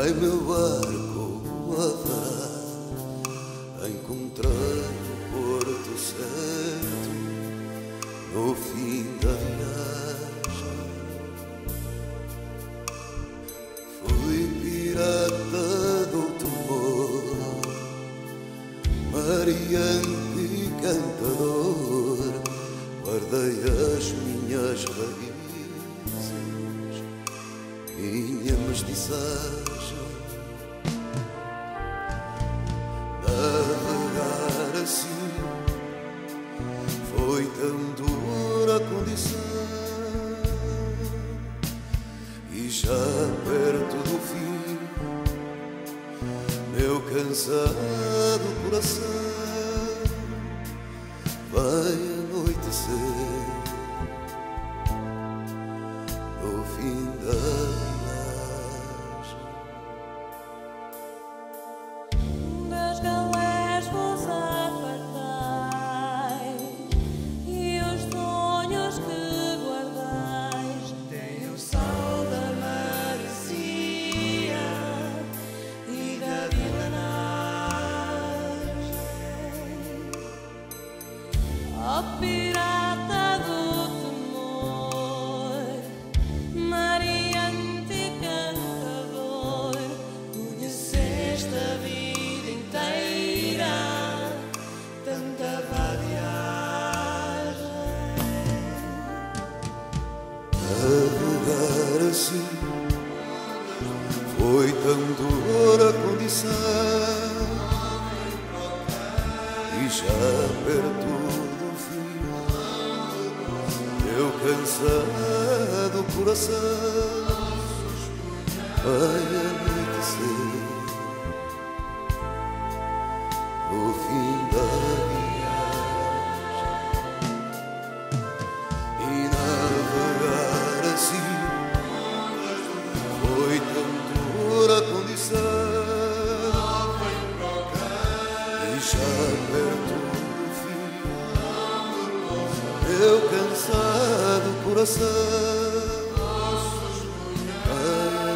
barco haverá encontrar o porto certo no fim da viagem. Fui pirata do temor, mariante cantador, guardei as minhas raízes, minha mestiçagem. Navegar assim foi tão dura a condição e já perto do fim meu cansado coração vai anoitecer foi tão dura a condição e já perto cansado coração vai anoitecer no fim da viagem. E navegar assim foi tão dura a condição. E já perto do fim meu cansado coração. Vai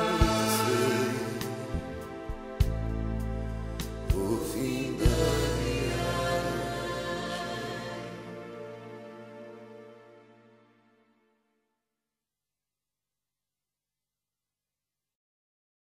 anoitecer o fim da